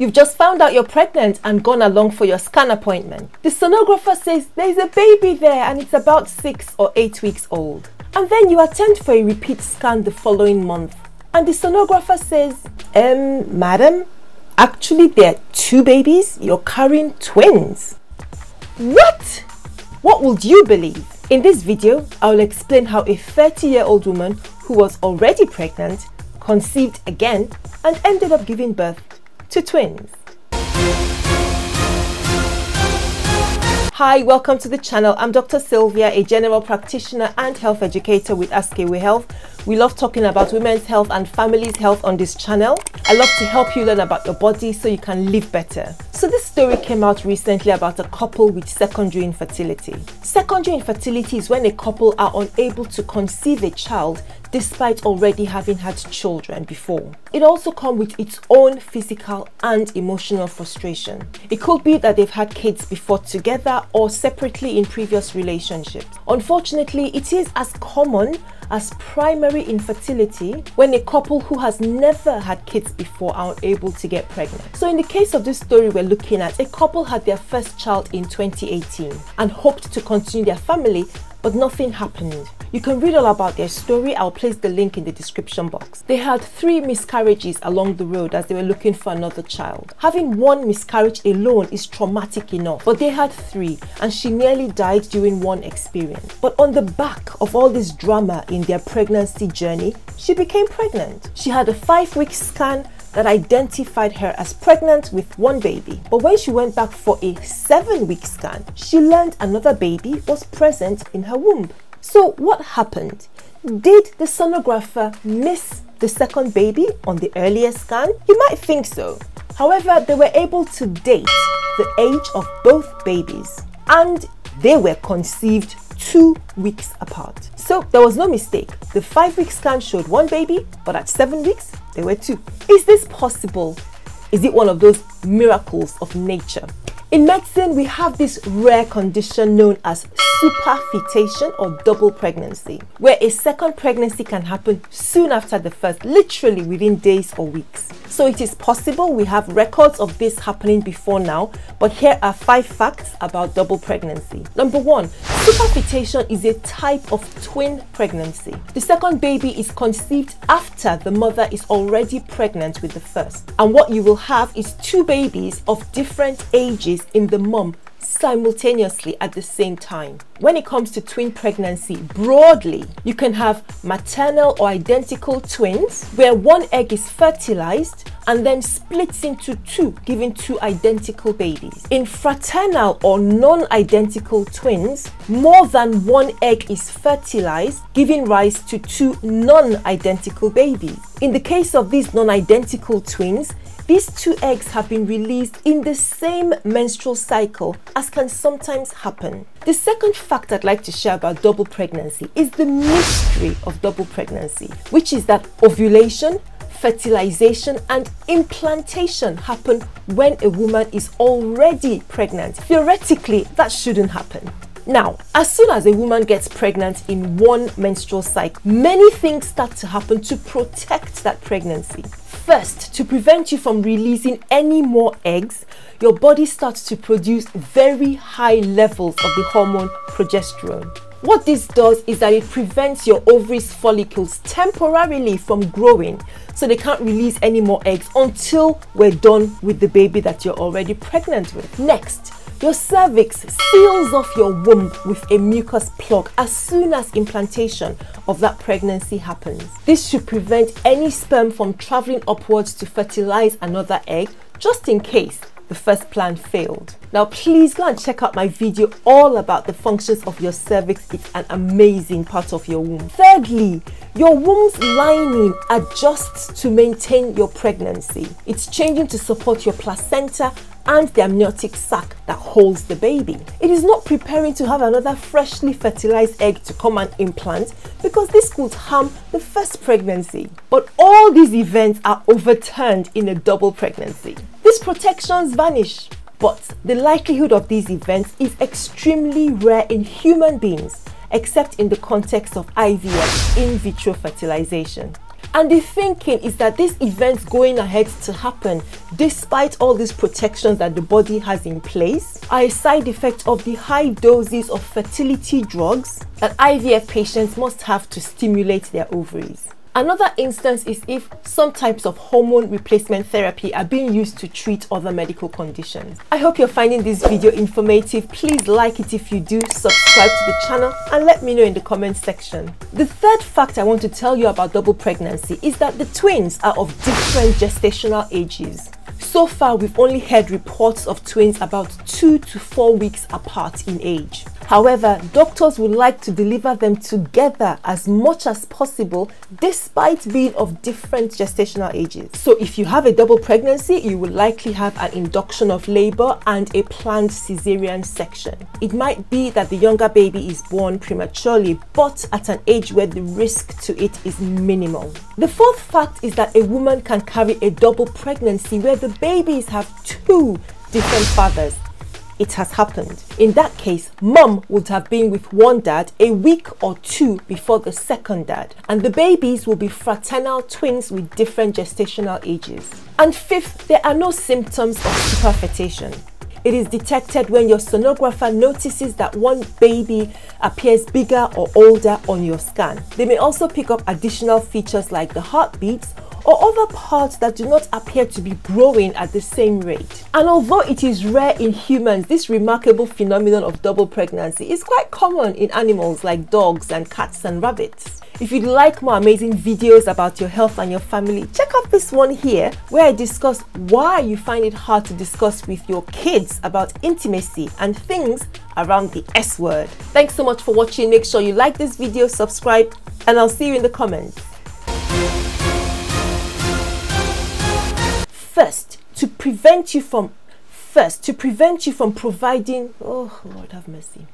You've just found out you're pregnant and gone along for your scan appointment. The sonographer says there's a baby there and it's about six or eight weeks old. And then you attend for a repeat scan the following month. And the sonographer says, um, madam, actually there are two babies, you're carrying twins. What? What would you believe? In this video, I will explain how a 30 year old woman who was already pregnant conceived again and ended up giving birth to twins. Hi, welcome to the channel. I'm Dr. Sylvia, a general practitioner and health educator with AskAway Health. We love talking about women's health and families' health on this channel. I love to help you learn about your body so you can live better. So this story came out recently about a couple with secondary infertility. Secondary infertility is when a couple are unable to conceive a child despite already having had children before. It also comes with its own physical and emotional frustration. It could be that they've had kids before together or separately in previous relationships. Unfortunately, it is as common as primary infertility when a couple who has never had kids before are able to get pregnant. So in the case of this story we're looking at, a couple had their first child in 2018 and hoped to continue their family but nothing happened. You can read all about their story. I'll place the link in the description box. They had three miscarriages along the road as they were looking for another child. Having one miscarriage alone is traumatic enough, but they had three and she nearly died during one experience. But on the back of all this drama in their pregnancy journey, she became pregnant. She had a five week scan that identified her as pregnant with one baby. But when she went back for a seven week scan, she learned another baby was present in her womb. So, what happened? Did the sonographer miss the second baby on the earlier scan? You might think so. However, they were able to date the age of both babies and they were conceived two weeks apart. So there was no mistake. The five week scan showed one baby, but at seven weeks, there were two. Is this possible? Is it one of those miracles of nature? In medicine, we have this rare condition known as superfetation or double pregnancy, where a second pregnancy can happen soon after the first, literally within days or weeks. So it is possible we have records of this happening before now, but here are five facts about double pregnancy. Number one, superfetation is a type of twin pregnancy. The second baby is conceived after the mother is already pregnant with the first. And what you will have is two babies of different ages in the mom simultaneously at the same time. When it comes to twin pregnancy, broadly, you can have maternal or identical twins where one egg is fertilized and then splits into two, giving two identical babies. In fraternal or non identical twins, more than one egg is fertilized, giving rise to two non identical babies. In the case of these non identical twins, these two eggs have been released in the same menstrual cycle as can sometimes happen. The second fact I'd like to share about double pregnancy is the mystery of double pregnancy, which is that ovulation, fertilization and implantation happen when a woman is already pregnant. Theoretically, that shouldn't happen. Now, as soon as a woman gets pregnant in one menstrual cycle, many things start to happen to protect that pregnancy. First, to prevent you from releasing any more eggs, your body starts to produce very high levels of the hormone progesterone. What this does is that it prevents your ovaries follicles temporarily from growing so they can't release any more eggs until we're done with the baby that you're already pregnant with. Next, your cervix seals off your womb with a mucus plug as soon as implantation of that pregnancy happens. This should prevent any sperm from traveling upwards to fertilize another egg just in case the first plan failed. Now please go and check out my video all about the functions of your cervix. It's an amazing part of your womb. Thirdly, your womb's lining adjusts to maintain your pregnancy. It's changing to support your placenta and the amniotic sac that holds the baby. It is not preparing to have another freshly fertilized egg to come and implant because this could harm the first pregnancy. But all these events are overturned in a double pregnancy. Protections vanish. But the likelihood of these events is extremely rare in human beings, except in the context of IVF, in vitro fertilization. And the thinking is that these event's going ahead to happen despite all these protections that the body has in place are a side effect of the high doses of fertility drugs that IVF patients must have to stimulate their ovaries. Another instance is if some types of hormone replacement therapy are being used to treat other medical conditions. I hope you're finding this video informative. Please like it if you do, subscribe to the channel and let me know in the comment section. The third fact I want to tell you about double pregnancy is that the twins are of different gestational ages. So far, we've only heard reports of twins about two to four weeks apart in age. However, doctors would like to deliver them together as much as possible despite being of different gestational ages. So if you have a double pregnancy, you will likely have an induction of labor and a planned cesarean section. It might be that the younger baby is born prematurely, but at an age where the risk to it is minimal. The fourth fact is that a woman can carry a double pregnancy where the babies have two different fathers it has happened. In that case, mom would have been with one dad a week or two before the second dad, and the babies will be fraternal twins with different gestational ages. And fifth, there are no symptoms of superfetation. It is detected when your sonographer notices that one baby appears bigger or older on your scan. They may also pick up additional features like the heartbeats or other parts that do not appear to be growing at the same rate. And although it is rare in humans, this remarkable phenomenon of double pregnancy is quite common in animals like dogs and cats and rabbits. If you'd like more amazing videos about your health and your family, check out this one here where I discuss why you find it hard to discuss with your kids about intimacy and things around the S word. Thanks so much for watching. Make sure you like this video, subscribe, and I'll see you in the comments. First to prevent you from first to prevent you from providing oh lord have mercy